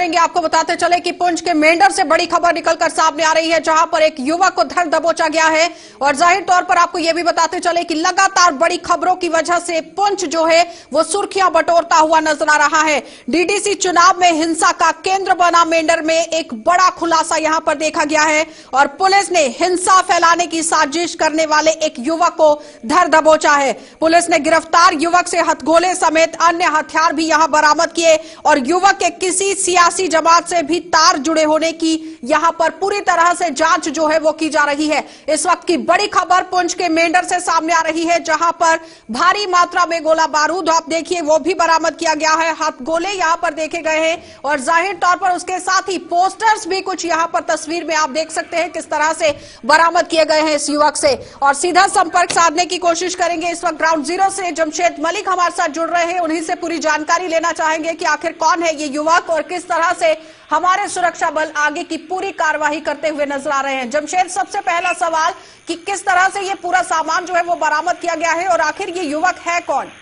करेंगे आपको बताते चले कि पुंछ के मेंढर से बड़ी खबर निकलकर सामने आ रही है, जहाँ पर एक युवक को धर दबोचा गया है। और ज़ाहिर तौर पर आपको यह भी बताते चले कि लगातार बड़ी खबरों की वजह से पुंछ जो है, वो सुर्खियाँ बटोरता हुआ नज़र आ रहा है। डीडीसी चुनाव में हिंसा का केंद्र बना मेंढर में एक बड़ा खुलासा यहाँ पर देखा गया है। और पुलिस ने हिंसा फैलाने की साजिश करने वाले एक युवक को धर दबोचा है। पुलिस ने गिरफ़्तार युवक से हथगोले समेत अन्य हथियार भी यहाँ बरामद किए और युवक के किसी सियासी जमात से भी तार जुड़े होने की यहाँ पर पूरी तरह से जाँच जो है वो की जा रही है। इस वक्त की बड़ी खबर पुंछ के मेंढर से सामने आ रही है, जहाँ पर भारी मात्रा में गोला बारूद आप देखिए, वो भी बरामद किया गया है। हाथ गोले यहाँ पर देखे गए हैं और ज़ाहिर तौर पर उसके साथ ही पोस्टर्स भी कुछ यहाँ पर तस्वीर में आप देख सकते हैं किस तरह से बरामद किए गए हैं इस युवक से। और सीधा संपर्क साधने की कोशिश करेंगे इस वक्त ग्राउंड ज़ीरो से जमशेद मलिक हमारे साथ जुड़ रहे हैं। उन्हीं से पूरी जानकारी लेना चाहेंगे कि आखिर कौन है ये युवक और किस तरह से हमारे सुरक्षा बल आगे की पूरी कार्यवाही करते हुए नज़र आ रहे हैं। जमशेद, सबसे पहला सवाल कि किस तरह से ये पूरा सामान जो है वो बरामद किया गया है और आखिर ये युवक है कौन?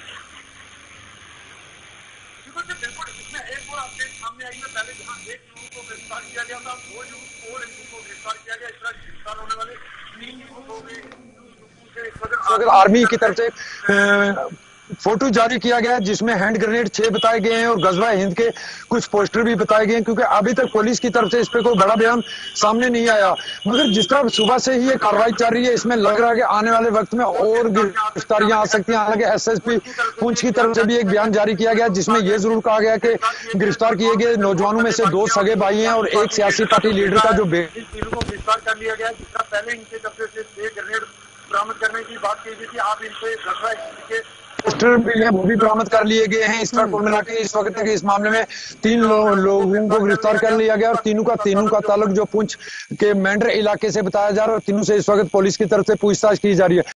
तरह गए अगर आर्मी की तरफ़ से फ़ोटो जारी किया गया है, जिसमें हैंड ग्रेनेड छह बताए गए हैं और गजवा हिंद के कुछ पोस्टर भी बताए गए हैं, क्योंकि अभी तक पुलिस की तरफ़ से इस पे कोई बड़ा बयान सामने नहीं आया। मगर जिस तरह सुबह से ही ये कार्रवाई चल रही है, इसमें लग रहा है कि आने वाले वक्त में और गिरफ्तारियाँ आ सकती हैं। हालाँकि एसएसपी पुंछ की तरफ़ से भी एक बयान जारी किया गया जिसमें यह ज़रूर कहा गया कि गिरफ़्तार किए गए नौजवानों में से दो सगे भाई हैं और एक सियासी पार्टी लीडर का जो गिरफ़्तार कर लिया गया जिसका पहले इनके कब्जे से ग्रेनेड बरामद करने की बात की गई थी। आप इनसे गजवा के पोस्टर भी है, वो भी बरामद कर लिए गए हैं। इस पर कुल मिला इस वक्त तक इस मामले में तीन लोगों को गिरफ़्तार कर लिया गया और तीनों का तीनों का ताल्लुक जो पुंछ के मेंढर इलाके से बताया जा रहा है और तीनों से इस वक्त पुलिस की तरफ़ से पूछताछ की जा रही है।